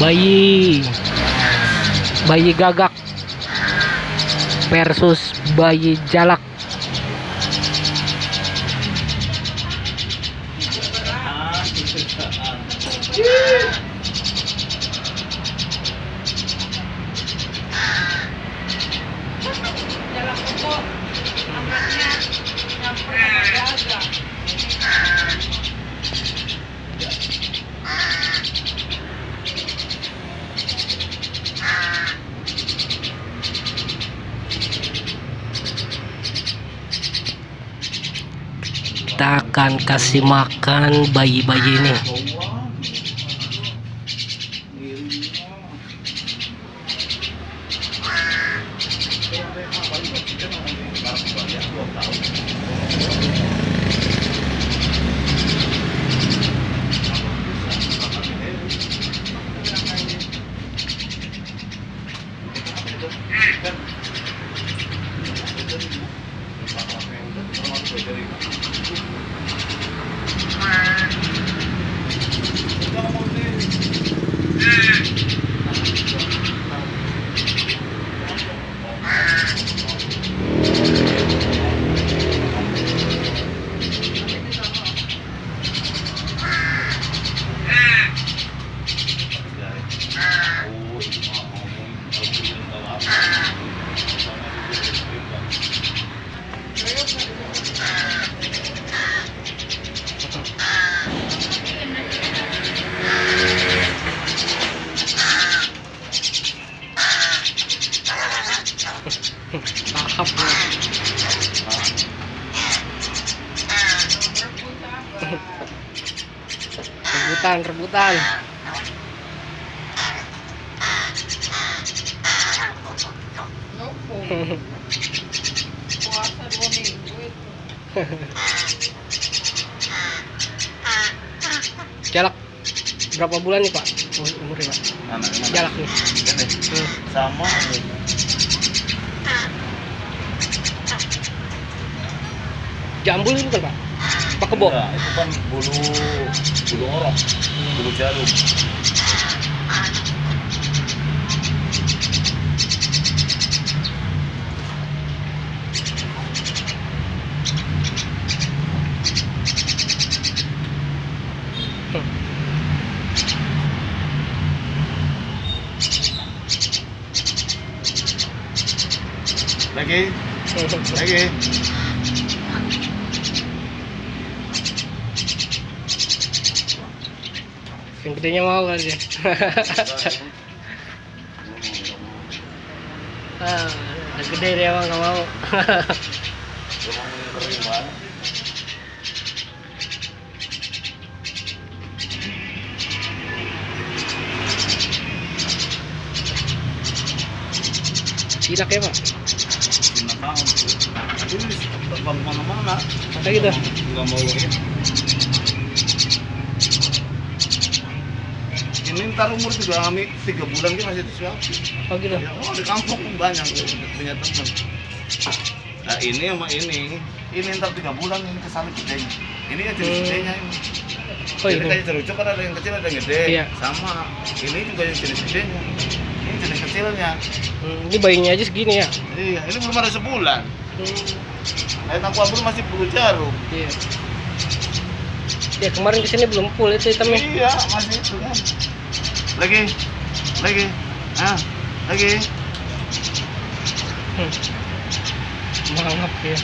bayi. Bayi gagak versus bayi jalak Kita akan kasih makan bayi-bayi ini tahun Thank you. Tahap rebutan rebutan Nopo. Puasa dua minggu itu. jalak berapa bulan nih pak umurnya pak Anak-anak jalak nih Hmm. sama jambul itu kan pak. Pak kebo. Enggak, itu kan bulu bulu orok bulu jarum. Lagi. Lagi yang gedenya mau kan dia ah gede dia emang nggak mau jinak ya pak ini terbang mana-mana kayak gitu nggak mau ini ntar umur juga kami tiga bulan dia masih disuapin oh gitu? Ya oh di kampung banyak punya teman nah ini sama ini. Ini ntar tiga bulan ini ke sana gedenya ini ya jenis Hmm. gedenya. Ini oh Jadi ini kayak cerucuk kan ada yang kecil ada yang gede. Iya. sama ini juga yang jenis gedenya. Ini jenis kecilnya. Hmm, ini bayinya aja segini ya? Iya ini belum ada sebulan. Hmm, air aqua belum masih bulu jarum. Iya. Ya kemarin ke sini belum full itu hitamnya. Iya masih itu kan lagi. Lagi. Ah lagi. Hmm. mangap ya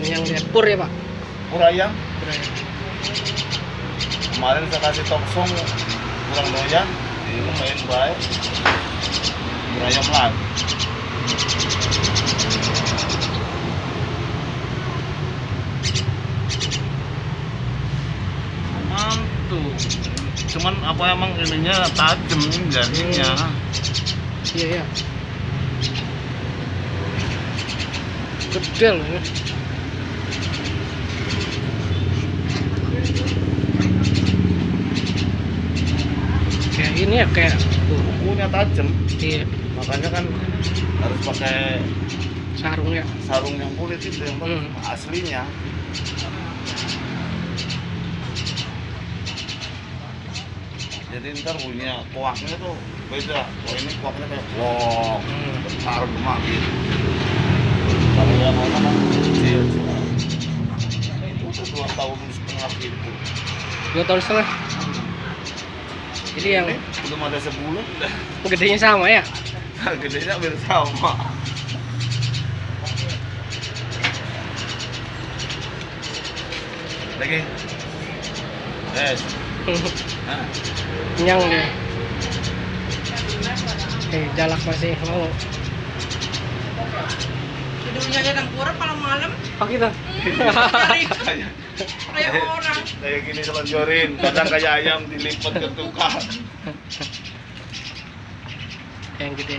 Ini yang lihat. Pur ya pak? Pur ayam. Ya. kemarin saya kasih toksong kurang doyan ini lumayan baik. Pur ayam lagi mantul cuman apa emang ininya tajam jadinya Iya ya. Gede loh ini. Kayak ini ya kayak tuh, kukunya tajam iya makanya kan harus pakai sarung ya. sarung yang kulit itu yang Hmm. aslinya jadi ntar punya kuaknya tuh beda kalau ini kuaknya kayak Hmm. besar gemak gitu kalau yang mana kan kecil cuma udah dua tahun setengah gitu Dua tahun setengah. Jadi yang belum ada sebulan gedenya sama ya. Gedenya hampir sama lagi yes nah. Kenyang deh. Eh, jalak masih mau. Tidurnya aja dan kurang kalau malam. Oh kayak kayak orang. kayak gini selonjorin kadang kayak ayam dilipat ke tukang Yang gede.